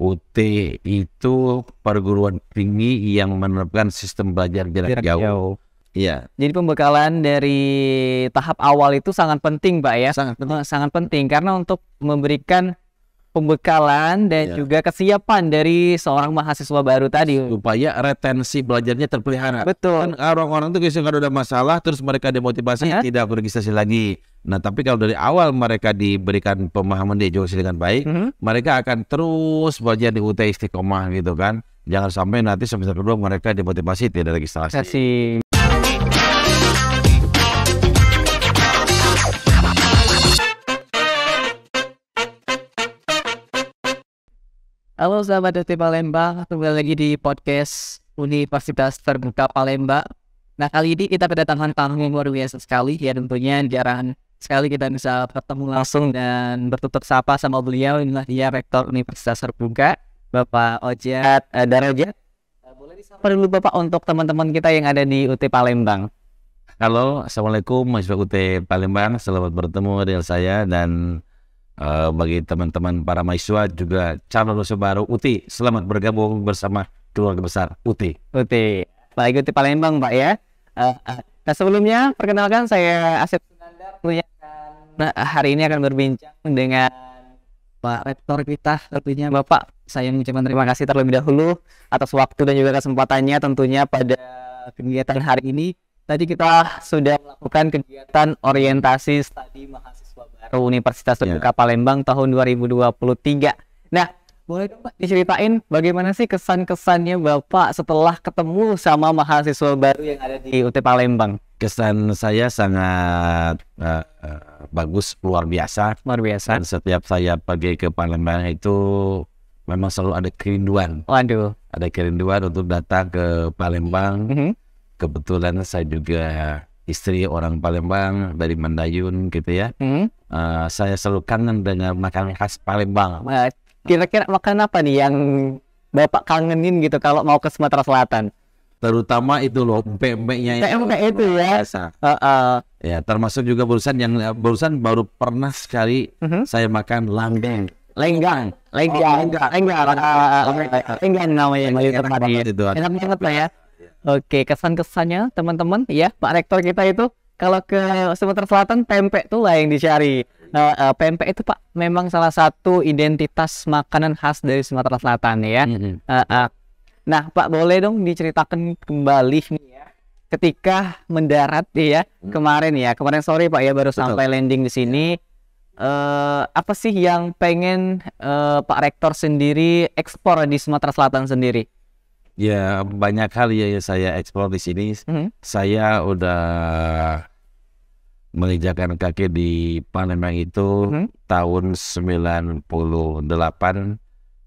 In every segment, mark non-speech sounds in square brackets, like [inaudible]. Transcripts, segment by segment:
UT itu perguruan tinggi yang menerapkan sistem belajar jarak, Jarak jauh. jauh. Iya, Jadi pembekalan dari tahap awal itu sangat penting, Pak ya. sangat penting. Sangat penting karena untuk memberikan pembekalan dan Ya. juga kesiapan dari seorang mahasiswa baru tadi. supaya retensi belajarnya terpelihara. Betul. Kan orang-orang tuh kalau ada masalah terus mereka demotivasi Aha. tidak berregistrasi lagi. Nah, tapi kalau dari awal mereka diberikan pemahaman diedukasi dengan baik, Mhm. mereka akan terus belajar di UT Istiqomah gitu kan. Jangan sampai nanti semester kedua mereka demotivasi tidak registrasi. Kasih. Halo sahabat DT Palembang, kembali lagi di podcast Universitas Terbuka Palembang. Nah kali ini kita kedatangan tamu yang luar biasa sekali ya tentunya jarang sekali kita bisa bertemu langsung dan bertutur sapa sama beliau inilah dia Rektor Universitas Terbuka Bapak Ojat eh, Darajat. Eh, boleh disapa dulu Bapak untuk teman-teman kita yang ada di UT Palembang. Halo, Assalamualaikum mahasiswa UT Palembang. Selamat bertemu dengan saya dan eh, bagi teman-teman para mahasiswa juga calon mahasiswa baru UT. Selamat bergabung bersama keluarga besar UT. UT. Baik UT Palembang Pak ya. Eh, eh, nah sebelumnya perkenalkan saya Asep Sunandar nah, hari ini akan berbincang dengan Pak Rektor kita tentunya Bapak saya mengucapkan terima kasih terlebih dahulu atas waktu dan juga kesempatannya tentunya pada kegiatan hari ini. Tadi kita sudah melakukan kegiatan orientasi studi mahasiswa Universitas Ya. Terbuka Palembang tahun 2023. Nah, boleh dong Pak diceritain bagaimana sih kesan-kesannya Bapak setelah ketemu sama mahasiswa baru yang ada di UT Palembang? Kesan saya sangat eh, eh, bagus, luar biasa. Luar biasa. Dan setiap saya pergi ke Palembang itu memang selalu ada kerinduan. Waduh. Ada kerinduan untuk datang ke Palembang. Mhm. Kebetulan saya juga istri orang Palembang dari Mandayun gitu ya. Mhm. Eh, saya selalu kangen dengan makanan khas Palembang. Kira-kira makan apa nih yang Bapak kangenin gitu kalau mau ke Sumatera Selatan? Terutama itu loh empek-empeknya Kayak kayak itu ya. biasa. Heeh. Ya, termasuk juga barusan yang barusan baru pernah sekali Mhm. saya makan langgeng. Lenggang, lenggang, lenggang, lenggang, lenggang namanya Enak tempat banget itu. Enak banget lah ya. Oke, kesan-kesannya teman-teman ya Pak Rektor kita itu kalau ke Sumatera Selatan pempek tuh lah yang dicari. Nah, eh, pempek itu Pak memang salah satu identitas makanan khas dari Sumatera Selatan ya. Mhm. Eh, eh. Nah, Pak boleh dong diceritakan kembali nih ya. Ketika mendarat ya kemarin ya, kemarin sore Pak ya baru Betul. sampai landing di sini. eh apa sih yang pengen eh, Pak Rektor sendiri ekspor di Sumatera Selatan sendiri? Ya banyak hal ya yang saya eksplor di sini. Mhm. Saya udah menginjakan kaki di Palembang itu Mhm. tahun 98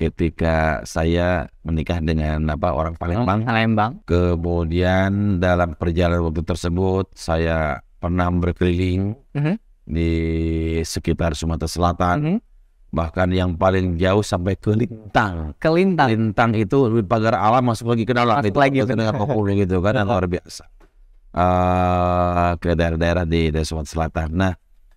ketika saya menikah dengan apa orang Palembang. Palembang. Kemudian dalam perjalanan waktu tersebut saya pernah berkeliling Mhm. di sekitar Sumatera Selatan, Mhm. Bahkan yang paling jauh sampai ke Lintang. Kelintang. Lintang itu di pagar alam masuk lagi ke dalam Masuk itu lagi, dengan benar. kokoh [laughs] gitu kan yang luar biasa. Eh, ke daerah-daerah di, di Sumatera Selatan. Nah,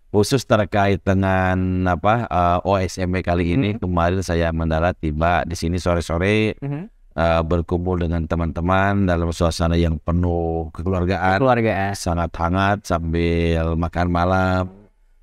khusus terkait dengan apa eh, OSME kali ini Mhm. kemarin saya mendarat tiba di sini sore-sore Mhm. eh, berkumpul dengan teman-teman dalam suasana yang penuh kekeluargaan Keluarga. sangat hangat sambil makan malam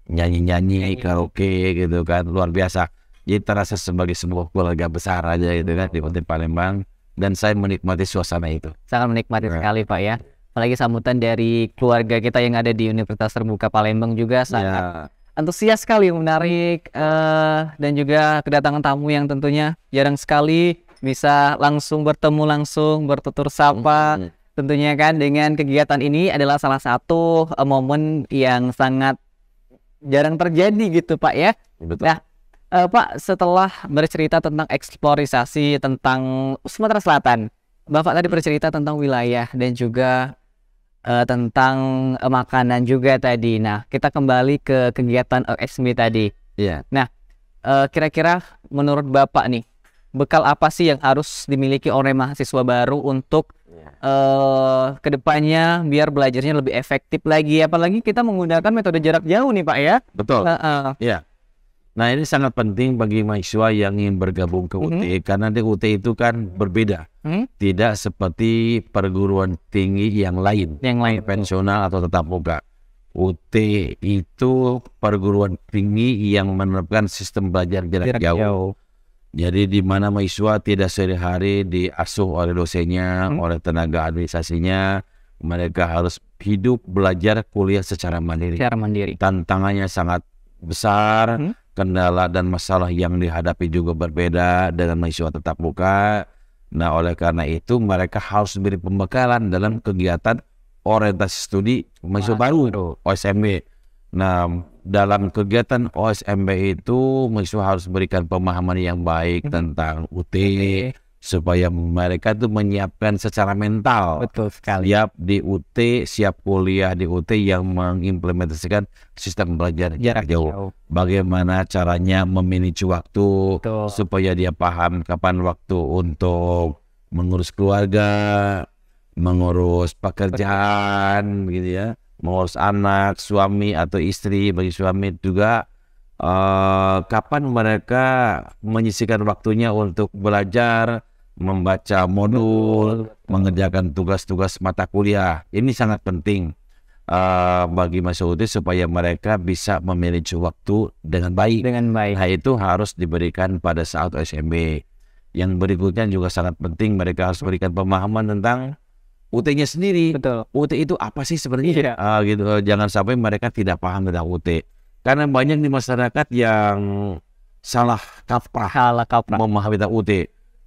nyanyi-nyanyi karaoke gitu kan luar biasa jadi terasa sebagai sebuah keluarga besar aja gitu kan di Kota Palembang dan saya menikmati suasana itu Sangat menikmati Ya. sekali Pak ya. Apalagi sambutan dari keluarga kita yang ada di Universitas Terbuka Palembang juga sangat ya antusias sekali menarik eh, dan juga kedatangan tamu yang tentunya jarang sekali bisa langsung bertemu langsung bertutur sapa Mm. tentunya kan dengan kegiatan ini adalah salah satu eh, momen yang sangat jarang terjadi gitu Pak ya. Betul. Nah, Eh, Pak setelah bercerita tentang eksplorisasi tentang Sumatera Selatan Bapak tadi bercerita tentang wilayah dan juga eh, tentang eh, makanan juga tadi. Nah kita kembali ke kegiatan OSMI tadi. Iya. Eh, kira-kira menurut Bapak nih bekal apa sih yang harus dimiliki oleh mahasiswa baru untuk eh ke depannya biar belajarnya lebih efektif lagi apalagi kita menggunakan metode jarak jauh nih Pak ya betul Heeh. Iya. Nah ini sangat penting bagi mahasiswa yang ingin bergabung ke UT karena di UT itu kan berbeda, Hmm? tidak seperti perguruan tinggi yang lain, Yang lain. konvensional atau tetap muka. UT itu perguruan tinggi yang menerapkan sistem belajar jarak, Jarak jauh. jauh. Jadi di mana mahasiswa tidak sehari-hari diasuh oleh dosennya, Hmm. oleh tenaga administrasinya, mereka harus hidup belajar kuliah secara mandiri. Secara mandiri. Tantangannya sangat besar, Hmm. kendala dan masalah yang dihadapi juga berbeda dengan mahasiswa tetap muka. Nah, oleh karena itu mereka harus diberi pembekalan dalam kegiatan orientasi studi mahasiswa baru OSMB. Nah, dalam kegiatan OSMB itu mahasiswa harus berikan pemahaman yang baik tentang UT supaya mereka itu menyiapkan secara mental Betul sekali. siap di UT, siap kuliah di UT yang mengimplementasikan sistem belajar Jarak jauh. jauh. Bagaimana caranya memanage waktu Betul. supaya dia paham kapan waktu untuk mengurus keluarga, mengurus pekerjaan gitu ya, mengurus anak, suami atau istri bagi suami juga eh, kapan mereka menyisihkan waktunya untuk belajar, membaca modul, mengerjakan tugas-tugas mata kuliah. Ini sangat penting eh, bagi mahasiswa UT supaya mereka bisa memanage waktu dengan baik. Dengan baik. Nah itu harus diberikan pada saat OSMB. Yang berikutnya juga sangat penting mereka harus berikan pemahaman tentang UT-nya sendiri. Betul. UT itu apa sih sebenarnya? Iya. Ah, gitu. Jangan sampai mereka tidak paham tentang UT. Karena banyak di masyarakat yang salah kaprah Hala kaprah. memahami tentang UT.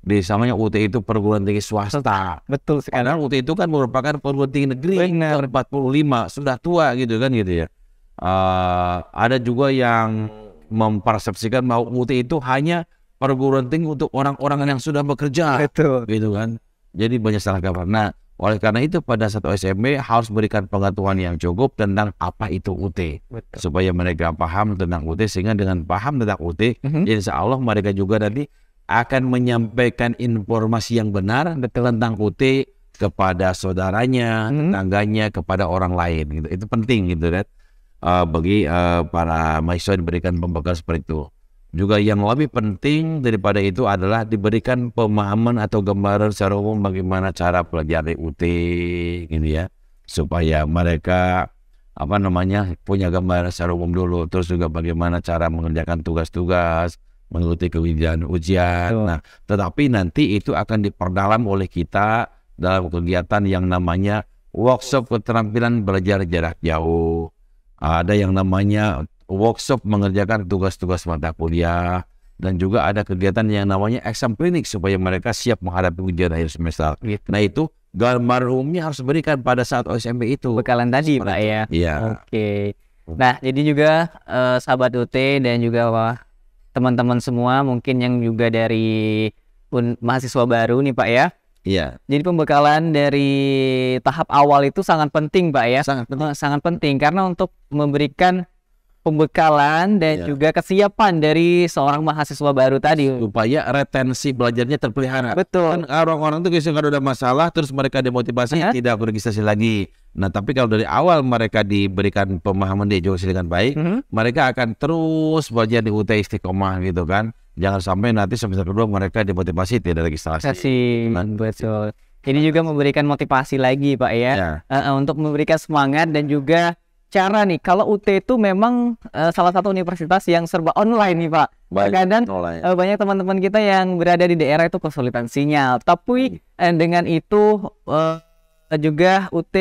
Misalnya UT itu perguruan tinggi swasta. Betul sekali. Karena UT itu kan merupakan perguruan tinggi negeri Benar. tahun 45 sudah tua gitu kan gitu ya. Eh, ada juga yang mempersepsikan bahwa UT itu hanya perguruan tinggi untuk orang-orang yang sudah bekerja Betul. gitu kan. Jadi banyak salah kaprah. Nah, oleh karena itu pada satu SMP harus berikan pengetahuan yang cukup tentang apa itu UT Betul. supaya mereka paham tentang UT sehingga dengan paham tentang UT Mhm. insya Allah mereka juga nanti akan menyampaikan informasi yang benar tentang UT kepada saudaranya, Mhm. tetangganya, kepada orang lain gitu. Itu penting gitu kan. Eh, bagi eh, para mahasiswa diberikan pembekalan seperti itu. Juga yang lebih penting daripada itu adalah diberikan pemahaman atau gambaran secara umum bagaimana cara belajar di UT gitu ya. Supaya mereka apa namanya punya gambaran secara umum dulu terus juga bagaimana cara mengerjakan tugas-tugas mengikuti kewijian ujian Betul. nah tetapi nanti itu akan diperdalam oleh kita dalam kegiatan yang namanya workshop keterampilan belajar jarak jauh ada yang namanya workshop mengerjakan tugas-tugas mata kuliah dan juga ada kegiatan yang namanya exam klinik supaya mereka siap menghadapi ujian akhir semester. Gitu. Nah itu gambar umumnya harus berikan pada saat OSMB itu. Bekalan tadi, Pak ya. Iya. Oke. Nah, jadi juga eh, sahabat UT dan juga wah, teman-teman semua mungkin yang juga dari un- mahasiswa baru nih Pak ya. Iya. Jadi pembekalan dari tahap awal itu sangat penting Pak ya. Sangat penting. Sangat penting karena untuk memberikan pembekalan dan Iya. juga kesiapan dari seorang mahasiswa baru tadi. Supaya retensi belajarnya terpelihara. Betul. Kan orang-orang tuh biasanya kalau ada masalah terus mereka demotivasi Iya. tidak beregistrasi lagi. Nah tapi kalau dari awal mereka diberikan pemahaman diedukasi dengan baik, Mhm. mereka akan terus belajar di UT istiqomah gitu kan. Jangan sampai nanti semester kedua mereka demotivasi tidak registrasi. Kasih Kan? betul. Ini juga memberikan motivasi lagi Pak ya. Ya. Eh, untuk memberikan semangat dan juga cara nih kalau UT itu memang eh, salah satu universitas yang serba online nih Pak. Baik. Terkadang Mulai. eh, banyak teman-teman kita yang berada di daerah itu kesulitan sinyal. Tapi eh, dengan itu eh, juga UT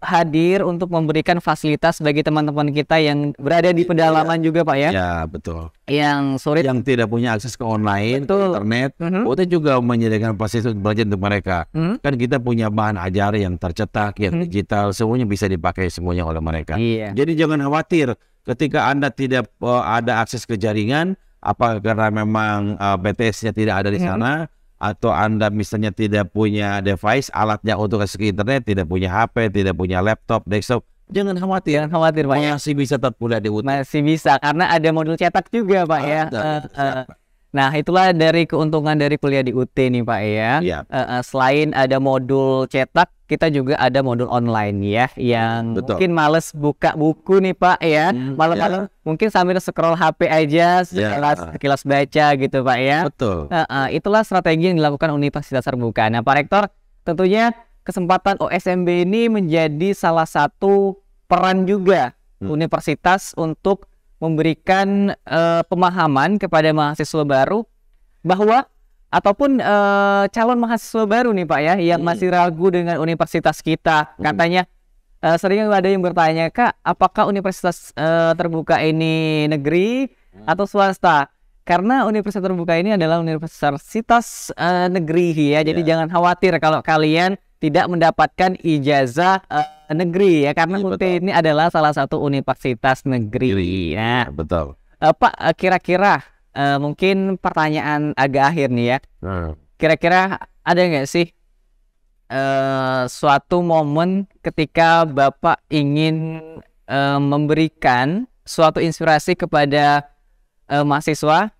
hadir untuk memberikan fasilitas bagi teman-teman kita yang berada di pedalaman juga Pak ya. Ya betul. Yang sulit Yang tidak punya akses ke online, ke Betul. internet, Mhm. UT juga menyediakan fasilitas belajar untuk mereka. Hmm? Kan kita punya bahan ajar yang tercetak, yang Hmm. digital, semuanya bisa dipakai semuanya oleh mereka. Iya. Jadi jangan khawatir ketika Anda tidak eh, ada akses ke jaringan, apa karena memang eh, BTS-nya tidak ada di Mhm. sana, atau Anda misalnya tidak punya device, alatnya untuk akses ke internet, tidak punya HP, tidak punya laptop, desktop, jangan khawatir. Jangan khawatir Pak ya. Masih bisa tetap kuliah di UT. Masih bisa karena ada modul cetak juga Pak ya. Eh, Nah, itulah dari keuntungan dari kuliah di UT nih Pak ya. Eh, eh, selain ada modul cetak, kita juga ada modul online ya, yang Betul. mungkin males buka buku nih Pak ya. Hmm, Malam-malam mungkin sambil scroll HP aja, Ya. sekilas, sekilas baca gitu Pak ya. Betul. Eh, eh, itulah strategi yang dilakukan Universitas Terbuka. Nah, Pak Rektor, tentunya kesempatan OSMB ini menjadi salah satu peran juga Hmm. universitas untuk memberikan eh, pemahaman kepada mahasiswa baru bahwa ataupun eh, calon mahasiswa baru nih Pak ya yang Hmm. masih ragu dengan universitas kita Hmm. katanya eh, sering ada yang bertanya Kak apakah universitas eh, terbuka ini negeri Hmm. atau swasta karena universitas terbuka ini adalah universitas eh, negeri ya jadi Ya. jangan khawatir kalau kalian tidak mendapatkan ijazah eh, negeri ya karena Iya, UT betul. ini adalah salah satu universitas negeri. Nah, Betul. eh, Pak eh, kira-kira eh, mungkin pertanyaan agak akhir nih ya. Nah, Kira-kira ada nggak sih eh, suatu momen ketika Bapak ingin eh, memberikan suatu inspirasi kepada eh, mahasiswa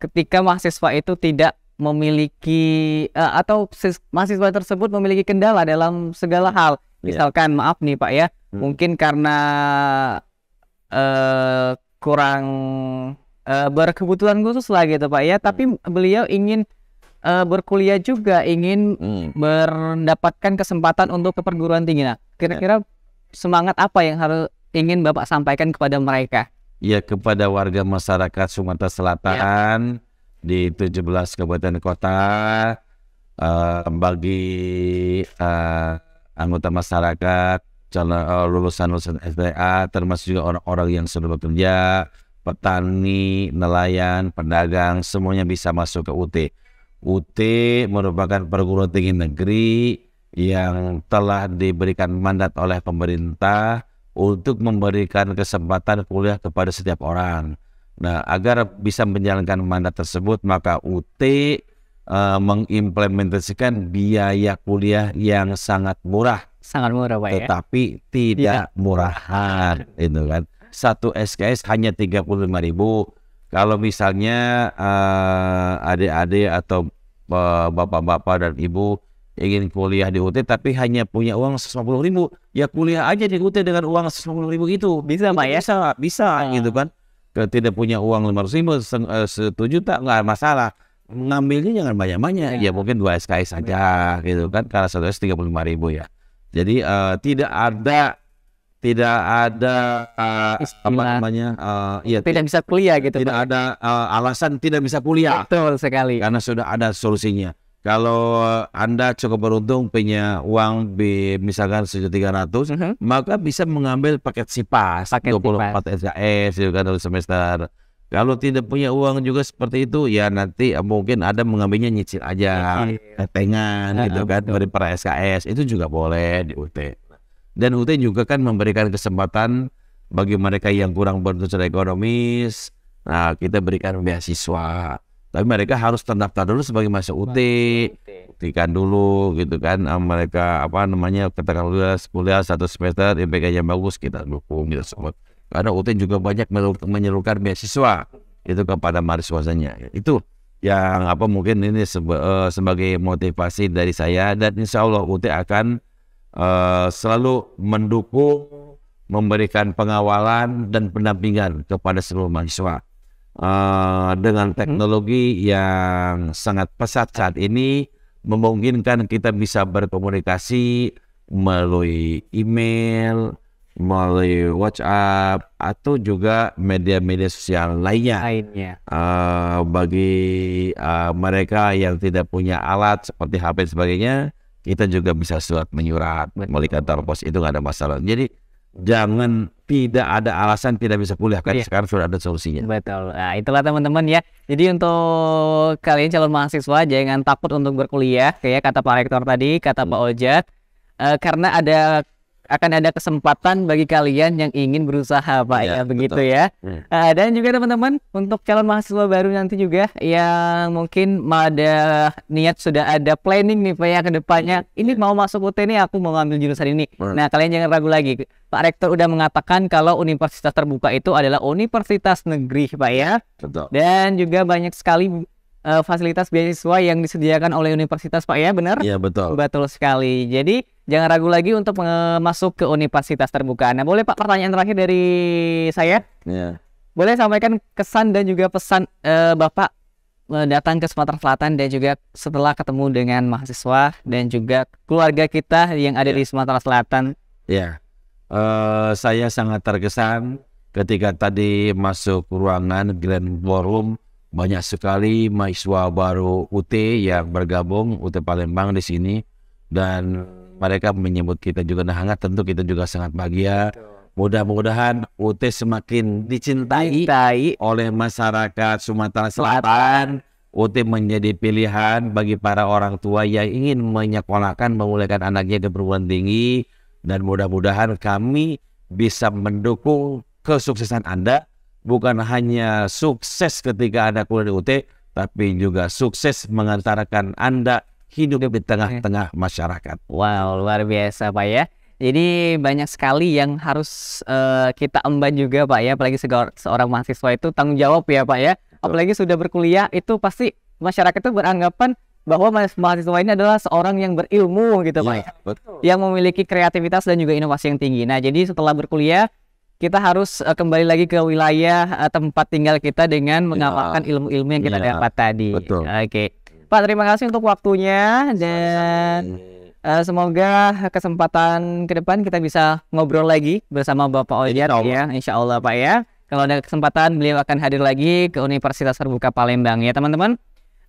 ketika mahasiswa itu tidak memiliki eh, atau sis- mahasiswa tersebut memiliki kendala dalam segala hal. Iya. Misalkan maaf nih Pak ya, Hmm. mungkin karena eh, kurang eh, berkebutuhan khusus lah gitu Pak ya, tapi beliau ingin eh, berkuliah juga, ingin hmm. mendapatkan kesempatan untuk ke perguruan tinggi. Nah, kira-kira semangat apa yang harus ingin Bapak sampaikan kepada mereka? Ya kepada warga masyarakat Sumatera Selatan di 17 kabupaten kota eh, bagi eh, anggota masyarakat calon eh, lulusan lulusan SDA termasuk juga orang-orang yang sudah bekerja petani nelayan pedagang semuanya bisa masuk ke UT UT merupakan perguruan tinggi negeri yang telah diberikan mandat oleh pemerintah untuk memberikan kesempatan kuliah kepada setiap orang. Nah, agar bisa menjalankan mandat tersebut, maka UT eh, mengimplementasikan biaya kuliah yang sangat murah, Sangat murah Pak ya. tetapi tidak murahan, itu kan. Satu SKS hanya 35.000. Kalau misalnya eh, adik-adik atau eh, bapak-bapak dan ibu ingin kuliah di UT tapi hanya punya uang 150 ribu ya kuliah aja di UT dengan uang 150 ribu itu Bisa Pak ya? bisa bisa Ah. gitu kan tidak punya uang 500 ribu se- eh, satu juta nggak masalah ngambilnya jangan banyak-banyak Ya. ya mungkin dua SKS saja gitu kan karena satu S 35 ribu ya jadi eh, tidak ada tidak ada eh, apa namanya eh, ya Tidak bisa kuliah gitu tidak Pak. ada eh, alasan tidak bisa kuliah Betul sekali. karena sudah ada solusinya. Kalau Anda cukup beruntung punya uang di misalkan sejuta tiga ratus, Mhm. maka bisa mengambil paket SIPAS Paket 24 SKS gitu kan dalam semester. Kalau tidak punya uang juga seperti itu, ya nanti eh, mungkin ada mengambilnya nyicil aja, ketengan gitu kan dari para SKS itu juga boleh di UT. Dan UT juga kan memberikan kesempatan bagi mereka yang kurang beruntung secara ekonomis. Nah, kita berikan beasiswa. Tapi mereka harus terdaftar dulu sebagai mahasiswa UT, buktikan dulu gitu kan eh, mereka apa namanya katakan kuliah kuliah satu semester IPK-nya bagus kita dukung gitu semua. Karena UT juga banyak menyeru- menyalurkan beasiswa itu kepada mahasiswanya. Itu yang apa mungkin ini seba- eh, sebagai motivasi dari saya dan insya Allah UT akan eh, selalu mendukung memberikan pengawalan dan pendampingan kepada seluruh mahasiswa Eh, dengan teknologi yang sangat pesat saat ini memungkinkan kita bisa berkomunikasi melalui email, melalui WhatsApp atau juga media-media sosial lainnya Lainnya. eh, bagi eh, mereka yang tidak punya alat seperti HP dan sebagainya, kita juga bisa surat menyurat melalui kantor pos itu nggak ada masalah. Jadi jangan tidak ada alasan tidak bisa kuliah kan Iya. sekarang sudah ada solusinya. Betul. Nah, itulah teman-teman ya. Jadi untuk kalian calon mahasiswa jangan takut untuk berkuliah kayak kata Pak Rektor tadi, kata Pak Ojat. Eh, karena ada akan ada kesempatan bagi kalian yang ingin berusaha Pak Ya, ya, begitu betul. ya. Hmm. Uh, dan juga teman-teman untuk calon mahasiswa baru nanti juga yang mungkin ada niat sudah ada planning nih Pak ya ke depannya. Ini mau masuk UT nih aku mau ngambil jurusan ini. Hmm. Nah, kalian jangan ragu lagi. Pak Rektor udah mengatakan kalau universitas terbuka itu adalah universitas negeri Pak ya. Betul. Dan juga banyak sekali uh, fasilitas beasiswa yang disediakan oleh universitas Pak ya, benar? Iya betul. Betul sekali. Jadi jangan ragu lagi untuk masuk ke universitas terbuka. Nah, boleh Pak pertanyaan terakhir dari saya? Iya. Boleh sampaikan kesan dan juga pesan eh, Bapak datang ke Sumatera Selatan dan juga setelah ketemu dengan mahasiswa dan juga keluarga kita yang ada Ya. di Sumatera Selatan. Ya, Eh, saya sangat terkesan ketika tadi masuk ruangan Grand Forum banyak sekali mahasiswa baru UT yang bergabung UT Palembang di sini dan mereka menyebut kita juga dengan hangat. Tentu kita juga sangat bahagia. Mudah-mudahan UT semakin dicintai Tai. oleh masyarakat Sumatera Selatan. UT menjadi pilihan bagi para orang tua yang ingin menyekolahkan memulaikan anaknya ke perguruan tinggi dan mudah-mudahan kami bisa mendukung kesuksesan Anda bukan hanya sukses ketika Anda kuliah di UT tapi juga sukses mengantarkan Anda hidup di tengah-tengah masyarakat. Wow, luar biasa Pak ya. Jadi banyak sekali yang harus eh, kita emban juga Pak ya, apalagi seorang mahasiswa itu tanggung jawab ya Pak ya. Apalagi sudah berkuliah itu pasti masyarakat itu beranggapan bahwa mahas- mahasiswa ini adalah seorang yang berilmu gitu Pak ya. betul. Yang memiliki kreativitas dan juga inovasi yang tinggi. Nah, jadi setelah berkuliah kita harus eh, kembali lagi ke wilayah eh, tempat tinggal kita dengan mengamalkan ilmu-ilmu yang kita Ya, dapat tadi. betul. Oke. Pak, terima kasih untuk waktunya dan Eh, semoga kesempatan ke depan kita bisa ngobrol lagi bersama Bapak Allah. ya, Insya Allah Pak ya. Kalau ada kesempatan beliau akan hadir lagi ke Universitas Terbuka Palembang ya teman-teman.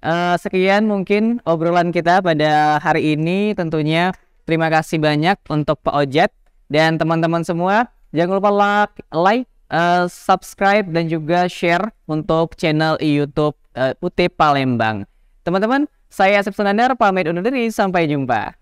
Eh, sekian mungkin obrolan kita pada hari ini tentunya terima kasih banyak untuk Pak Ojat dan teman-teman semua. Jangan lupa like, like eh, subscribe dan juga share untuk channel YouTube eh, UT Palembang. Teman-teman, saya Asep Sunandar pamit undur diri sampai jumpa.